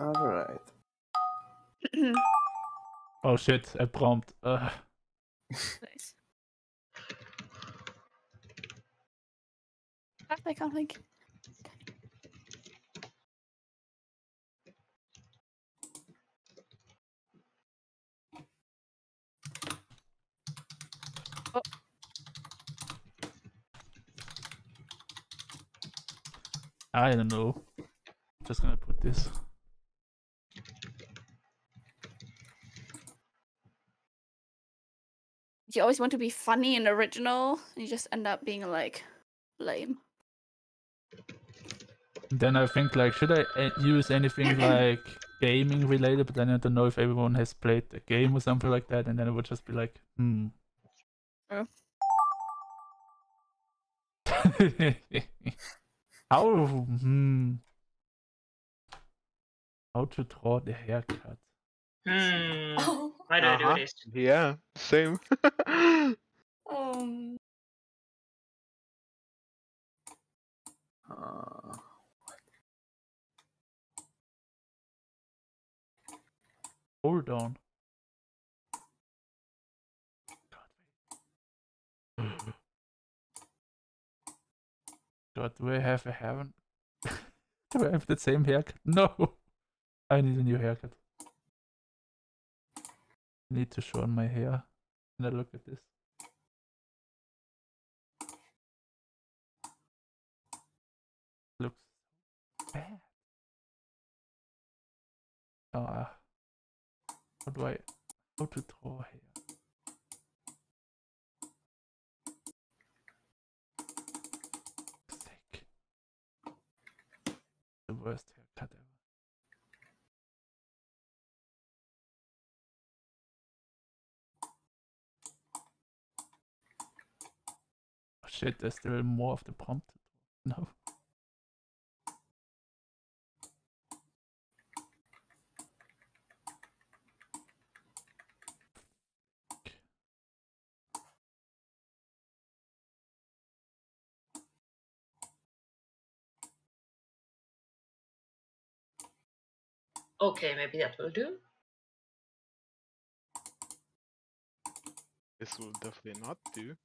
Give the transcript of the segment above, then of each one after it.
Alright. oh shit, a prompt. Uh, nice. I can't think. I don't know. Just gonna put this. You always want to be funny and original, and you just end up being like lame. Then I think like, should I uh, use anything like gaming related? But then I don't know if everyone has played a game or something like that, and then it would just be like, hmm. Oh. How? Hmm. How to draw the haircut? Hmm. Oh, Why do I Uh-huh. do this? Yeah, same. um, Uh, Hold on. God. God, do I have a haven't? do I have the same haircut? No! I need a new haircut. Need to shorten my hair. And I look at this. Looks bad. Ah. How do I how to draw hair? The worst haircut ever. Shit, there's still more of the prompt. No. Okay, maybe that will do. this will definitely not do.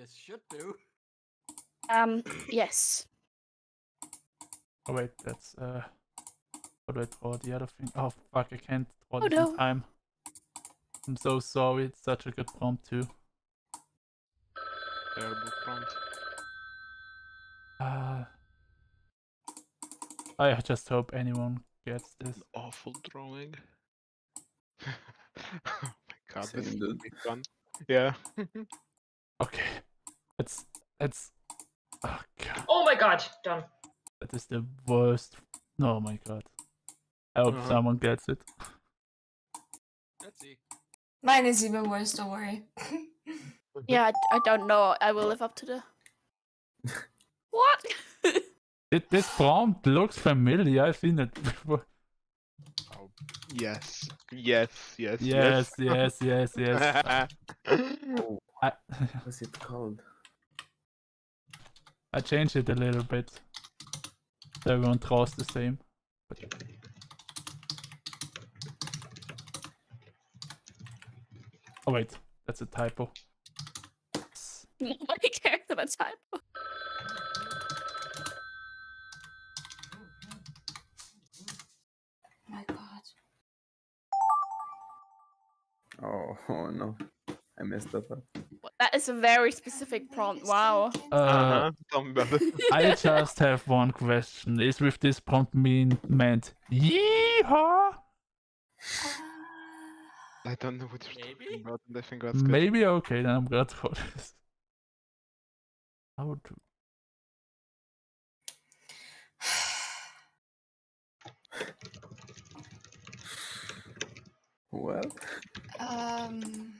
This should do. Um, yes. Oh wait, that's uh how do I draw the other thing? Oh fuck, I can't draw Oh, this no. in time. I'm so sorry, it's such a good prompt too. Terrible prompt. Uh, I just hope anyone gets this. An awful drawing. oh my god, this Same, will dude. be fun. Yeah. Okay. It's it's oh god. Oh my god, done. That is the worst oh my god. I hope Uh-huh. someone gets it. Let's see. mine is even worse. Don't worry. Yeah, I, I don't know. I will live up to the. what? It, this prompt looks familiar, I've seen it before. Oh, yes. Yes, yes, Yes, yes, yes, yes. oh, I what's it called? I changed it a little bit. So everyone draws the same. But... Oh wait, that's a typo. S- Nobody cares about typo. my God. Oh, oh no. I messed that up. That is a very specific prompt. Wow. Uh, Uh-huh. Tell me about it. I just have one question. Is with this prompt mean meant yeehaw? I don't know what you're Maybe? talking about, and I think that's good. Maybe okay, then I'm gonna draw this. How to Well, um.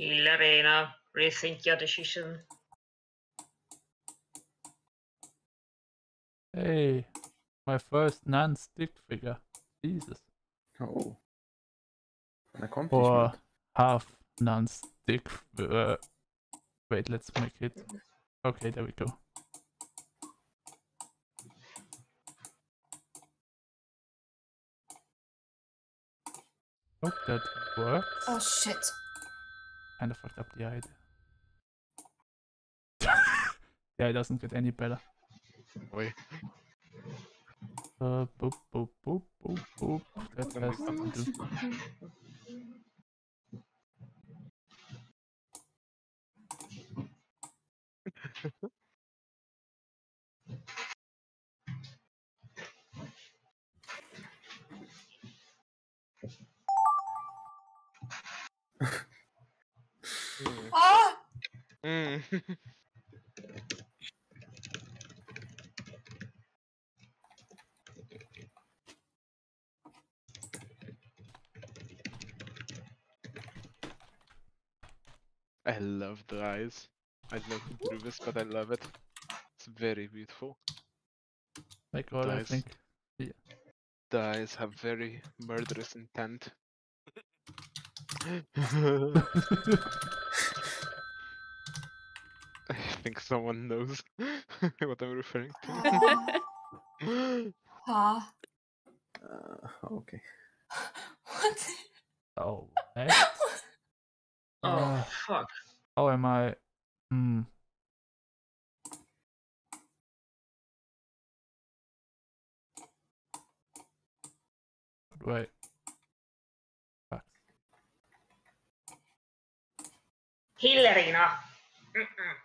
Hilarina, rethink your decision. Hey, my first non-stick figure. Jesus. Oh. An Or half non-stick. Uh, wait, let's make it. Okay, there we go. Hope that works. Oh shit. Kind of fucked up the idea. yeah, it doesn't get any better. Boy. Uh, boop, boop, boop, boop, boop. That has to do. Mm. I love the eyes. I love to do this, but I love it. It's very beautiful. Like what I think. The eyes have very murderous intent. I think someone knows what I'm referring to. Ah. Uh, okay. What? oh, eh? Oh, Uh, fuck. how am I? Hmm. Wait. Fuck. Hilarina. Mm-mm.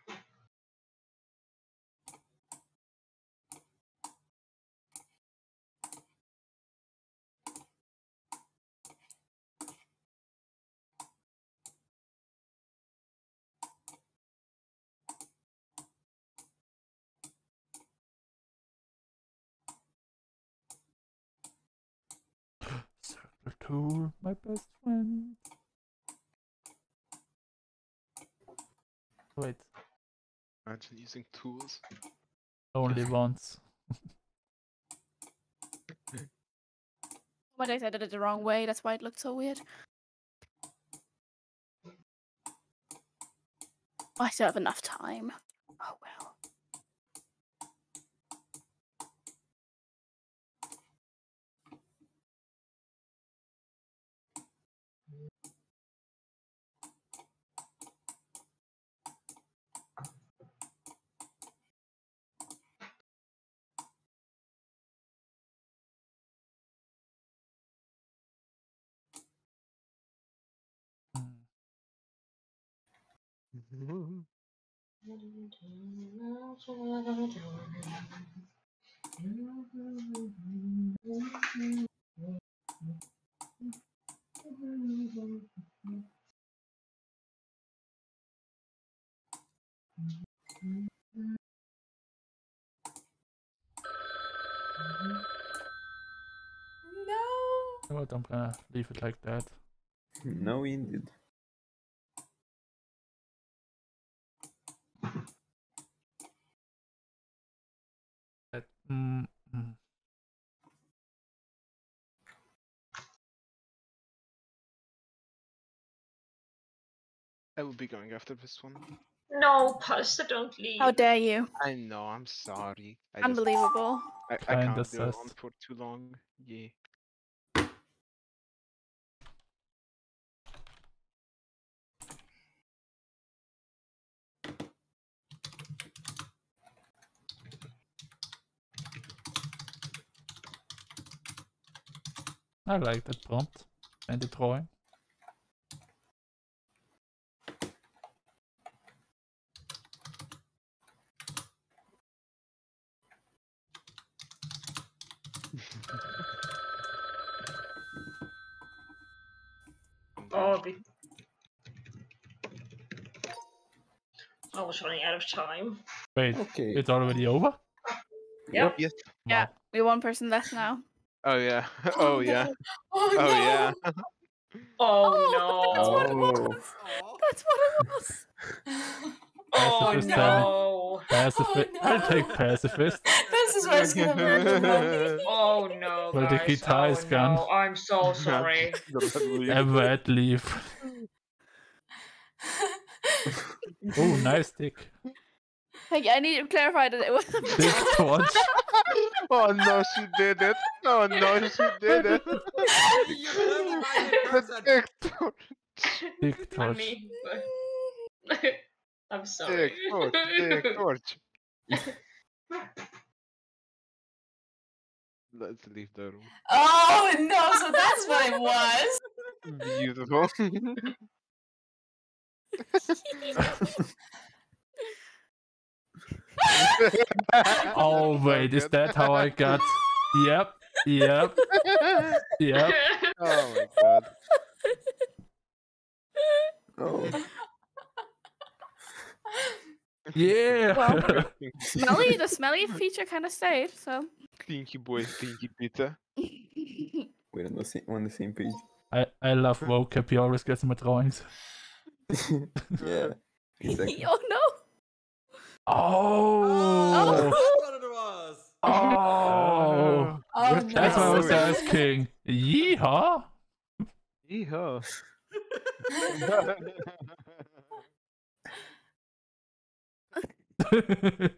Circle tool, my best friend. Wait, Imagine using tools. only once. But I said it the wrong way. That's why it looked so weird. I still have enough time. Oh well. Mm-hmm. No. You know what? I'm gonna leave it like that. No, indeed. Mm, mm. I will be going after this one. No, Pasta, don't leave. How dare you? I know, I'm sorry. I just, Unbelievable. I, I can't go on sus. for too long. Yeah. I like that prompt and the drawing. Oh, be... I was running out of time. Wait, Okay. it's already over? Yep. Yes. Yeah. We have one person left now. Oh yeah. Oh yeah. Oh, Oh no. yeah. Oh, oh, oh, oh, that's what it no. was. Oh, That's what it was. Oh Pacifist seven. no. Pacifist. no. I'll take pacifist. this is what's gonna hurt the most. Oh no, Well, the guys. guitar is oh, gone. No. I'm so sorry. Ever at leave. Oh, nice dick. Hey, I need to clarify that it was. Dick torch. Oh no, she did it. Oh no, she did it. You never mind in The person. dick torch. Dick Not torch. me. I'm sorry. Dick torch. Dick torch. Let's leave the room. Oh no, so that's what it was. Beautiful. Oh, wait, is that how I got? Yep, yep, yep. Oh my god. oh. Yeah. Well. smelly, the smelly feature kind of stayed. So. Stinky boy, stinky pizza. We're on the same, on the same page. I, I love vocab. He always gets my drawings. yeah. Exactly. oh no. Oh. That's what. Oh. Oh, oh no. That's what I was Sorry. asking. Yeehaw. Yeehaw.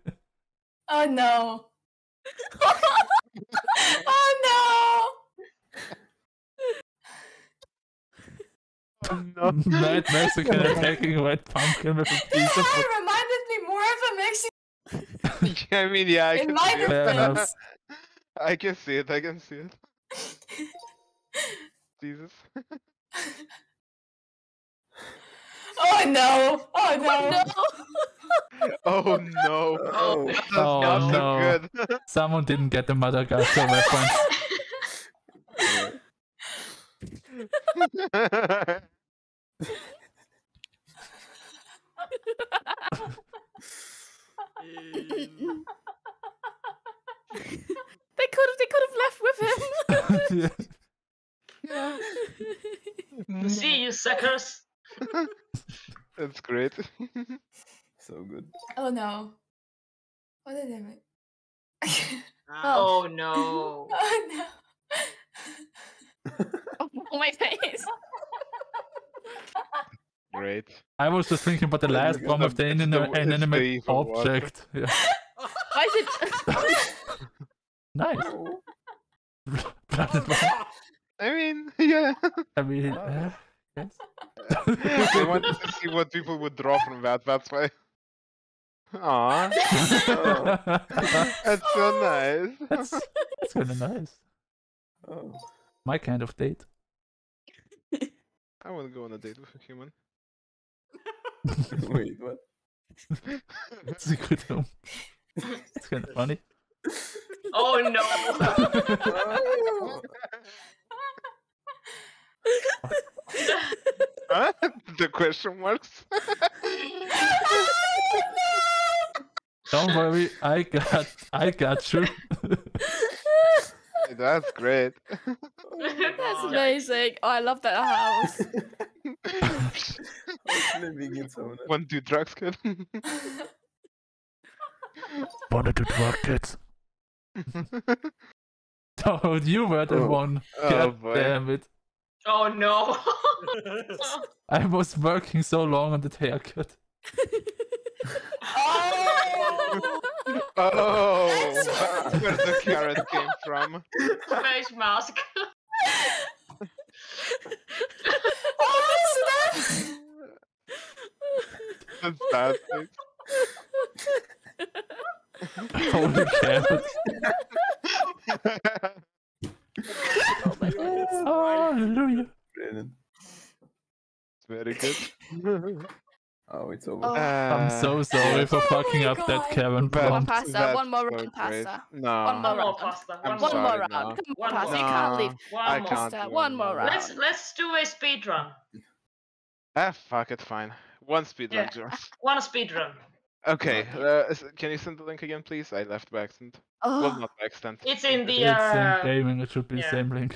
Oh no. oh Oh, no. Mad Mexican attacking a red pumpkin with a piece of it reminded me more of a Mexican. I mean, yeah, I It can see have Fair it. enough. I can see it. I can see it. Jesus. Oh no. Oh no. Oh, no. Oh no. Oh. That's Oh, no. so good. Someone didn't get the Madagascar reference. They could have. They could have left with him. See you suckers. That's great. So good. Oh no. What did I make? Oh no. Oh. oh no. oh my face. Great. I was just thinking about the last because one with the- the it's the- inanimate, it's the inanimate evil one. object. Yeah. Why is it? Nice. Oh. Blooded one. I mean, yeah. I mean, uh, yes. I wanted to see what people would draw from that. That's why. Aww, that's so nice. that's that's kind of nice. Oh. My kind of date. I want to go on a date with a human. Wait, what? It's a good film. It's kind of funny. Oh no. Huh? the question marks. Don't worry, I got I got you. That's great. That's amazing. Oh, I love that house. How's living in sauna? One to do drugs, kid? Wanted to drug it. Oh, you were the Oh. one. oh God boy. damn it. Oh no. I was working so long on that haircut. Oh. Oh, That's that's where the carrot came from. Face mask. Oh, snap. That's that. thing. Holy carrot. oh my goodness. Oh, hallelujah. Brilliant. Very good. Oh, it's over. Oh. I'm so sorry for Oh fucking my up that God. Karen But One prompt. pasta, one more round great. pasta. No. One more round. pasta. I'm One One more. more round. no. Come on, One pasta. more. You can't leave. One I more. can't Pasta. do One one more more. round. Let's let's do a speed run. Ah, fuck it, fine. One speed Yeah. run, Jonas. One speed run. Okay, uh, can you send the link again, please? I left by accident. Well, Oh, not by accident. It's in the It's in uh, gaming, it should be the yeah. same link.